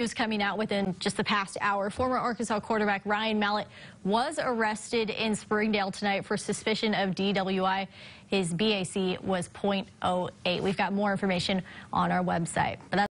News coming out within just the past hour. Former Arkansas quarterback Ryan Mallett was arrested in Springdale tonight for suspicion of DWI. His BAC was .08. We've got more information on our website. But